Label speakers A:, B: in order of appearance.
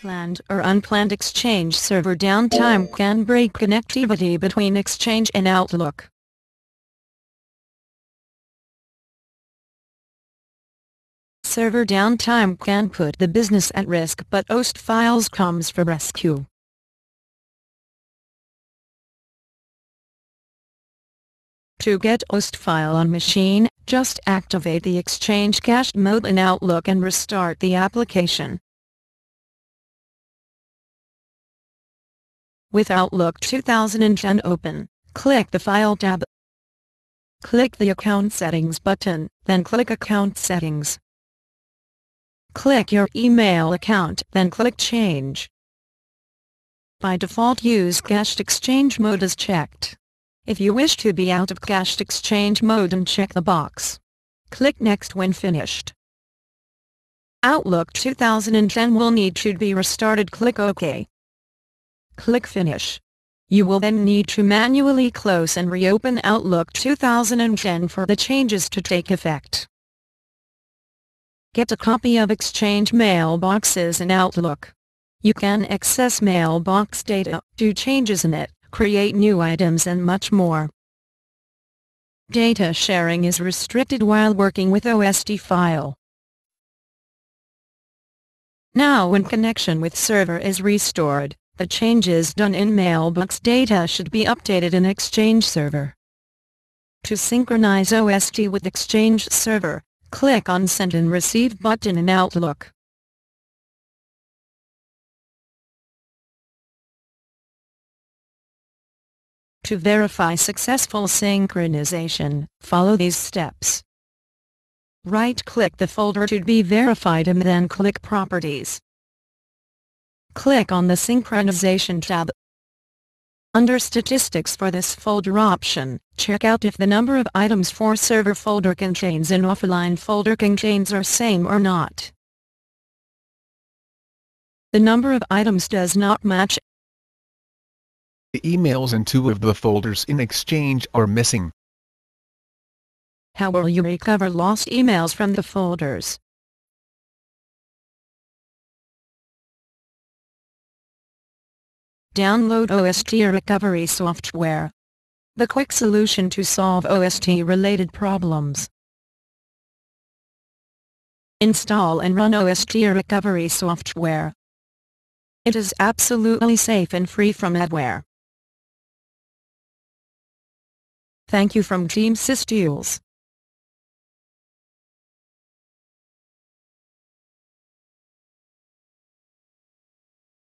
A: Planned or unplanned Exchange server downtime can break connectivity between Exchange and Outlook. Server downtime can put the business at risk but OST files comes for rescue. To get OST file on machine, just activate the Exchange cached mode in Outlook and restart the application. With Outlook 2010 open, click the File tab. Click the Account Settings button, then click Account Settings. Click your email account, then click Change. By default use cached exchange mode is checked. If you wish to be out of cached exchange mode and check the box. Click Next when finished. Outlook 2010 will need to be restarted click OK. Click Finish. You will then need to manually close and reopen Outlook 2010 for the changes to take effect. Get a copy of Exchange mailboxes in Outlook. You can access mailbox data, do changes in it, create new items and much more. Data sharing is restricted while working with OST file. Now when connection with server is restored, the changes done in mailbox data should be updated in Exchange server. To synchronize OST with Exchange server, Click on Send and Receive button in Outlook. To verify successful synchronization, follow these steps. Right-click the folder to be verified and then click Properties. Click on the Synchronization tab. Under Statistics for this folder option, check out if the number of items for server folder contains and offline folder contains are same or not. The number of items does not match.
B: The emails in two of the folders in Exchange are missing.
A: How will you recover lost emails from the folders? Download OST recovery software. The quick solution to solve OST-related problems. Install and run OST recovery software. It is absolutely safe and free from adware. Thank you from Team SysTools.